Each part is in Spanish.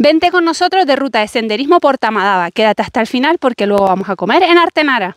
Vente con nosotros de ruta de senderismo por Tamadaba. Quédate hasta el final porque luego vamos a comer en Artenara.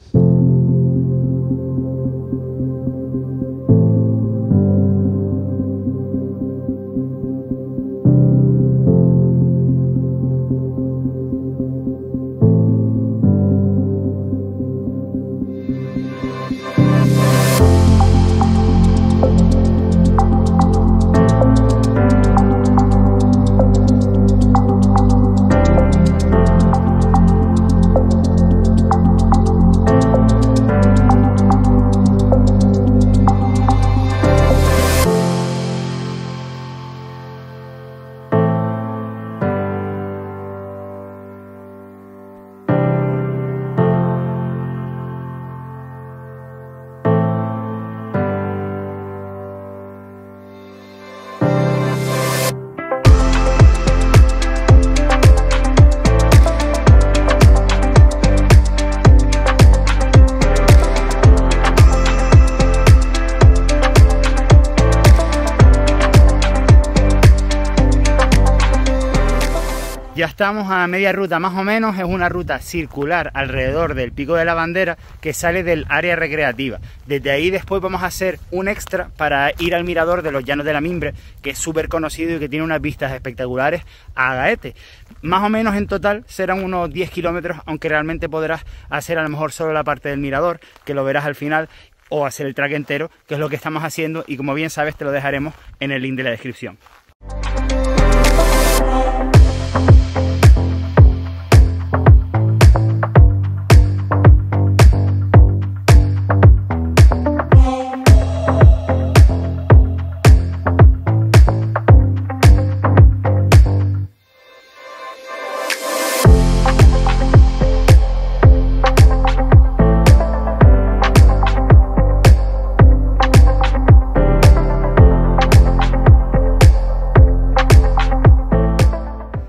Ya estamos a media ruta más o menos, es una ruta circular alrededor del Pico de la Bandera que sale del área recreativa. Desde ahí después vamos a hacer un extra para ir al mirador de los Llanos de la Mimbre, que es súper conocido y que tiene unas vistas espectaculares a Gaete. Más o menos en total serán unos 10 kilómetros, aunque realmente podrás hacer a lo mejor solo la parte del mirador, que lo verás al final, o hacer el track entero, que es lo que estamos haciendo y como bien sabes te lo dejaremos en el link de la descripción.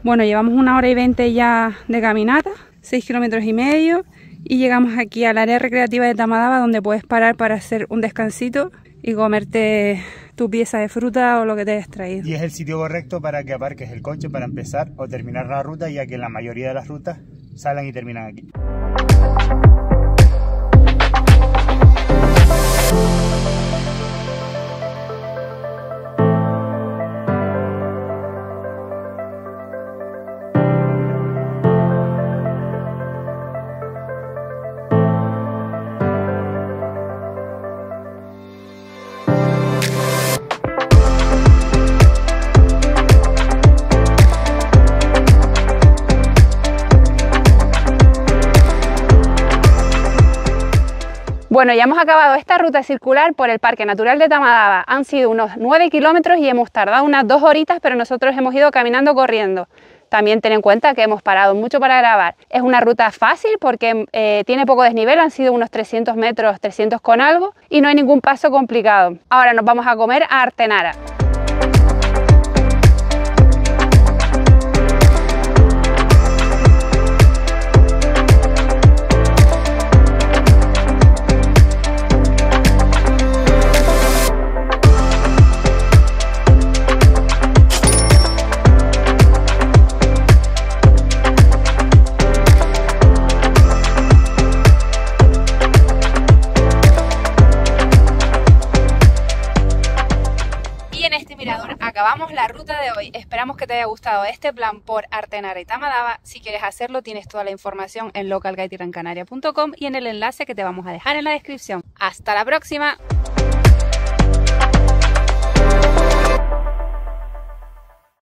Bueno, llevamos una hora y veinte ya de caminata, seis kilómetros y medio, y llegamos aquí al área recreativa de Tamadaba donde puedes parar para hacer un descansito y comerte tu pieza de fruta o lo que te hayas traído. Y es el sitio correcto para que aparques el coche para empezar o terminar la ruta, ya que la mayoría de las rutas salen y terminan aquí. Bueno, ya hemos acabado esta ruta circular por el Parque Natural de Tamadaba. Han sido unos 9 kilómetros y hemos tardado unas dos horitas, pero nosotros hemos ido caminando corriendo. También ten en cuenta que hemos parado mucho para grabar. Es una ruta fácil porque eh, tiene poco desnivel, han sido unos 300 metros, 300 con algo, y no hay ningún paso complicado. Ahora nos vamos a comer a Artenara. Acabamos la ruta de hoy. Esperamos que te haya gustado este plan por Artenara y Tamadaba. Si quieres hacerlo, tienes toda la información en localguidetirancanaria.com y en el enlace que te vamos a dejar en la descripción. ¡Hasta la próxima!